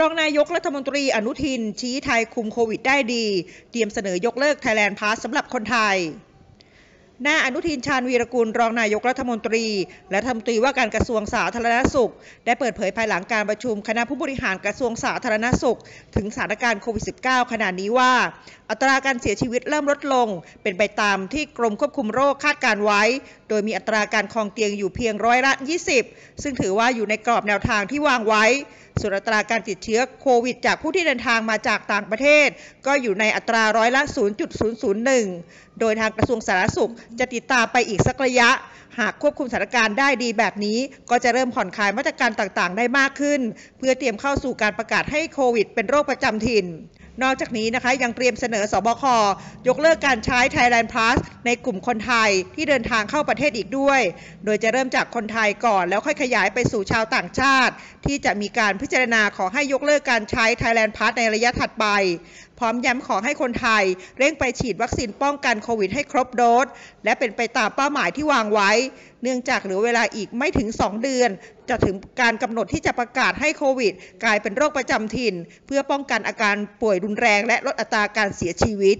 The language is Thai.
รองนายกรัฐมนตรีอนุทิน ชี้ไทยคุมโควิดได้ดี เตรียมเสนอยกเลิก Thailand Pass สำหรับคนไทยนาอนุทินชาญวีรกุลรองนายกรัฐมนตรี และรัฐมนตรีว่าการกระทรวงสาธารณสุข ได้เปิดเผยภายหลังการประชุมคณะผู้บริหารกระทรวงสาธารณสุข ถึงสถานการณ์โควิด -19 ขณะนี้ว่า อัตราการเสียชีวิตเริ่มลดลง เป็นไปตามที่กรมควบคุมโรคคาดการไว้ โดยมีอัตราการคลองเตียงอยู่เพียงร้อยละ 20 ซึ่งถือว่าอยู่ในกรอบแนวทางที่วางไว้ ส่วนอัตราการติดเชื้อโควิด จากผู้ที่เดินทางมาจากต่างประเทศ ก็อยู่ในอัตราร้อยละ 0.001 โดยทางกระทรวงสาธารณสุขจะติดตามไปอีกสักระยะ หากควบคุมสถานการณ์ได้ดีแบบนี้ ก็จะเริ่มผ่อนคลายมาตรการต่างๆ ได้มากขึ้น เพื่อเตรียมเข้าสู่การประกาศให้โควิด เป็นโรคประจำถิ่น นอกจากนี้นะคะยังเตรียมเสนอสบค ยกเลิกการใช้ Thailand Pass ในกลุ่มคนไทยที่เดินทางเข้าประเทศอีกด้วย โดยจะเริ่มจากคนไทยก่อน แล้วค่อยขยายไปสู่ชาวต่างชาติ ที่จะมีการพิจารณาขอให้ยกเลิกการใช้ Thailand Pass ในระยะถัดไป พร้อมย้ำขอให้คนไทย เร่งไปฉีดวัคซีนป้องกันโควิดให้ครบโดส และเป็นไปตามเป้าหมายที่วางไว้ เนื่องจากเหลือเวลาอีกไม่ถึง 2 เดือน จะถึงการกำหนดที่จะประกาศให้โควิด กลายเป็นโรคประจำถิ่น เพื่อป้องกันอาการป่วยรุนแรงและลดอัตราการเสียชีวิต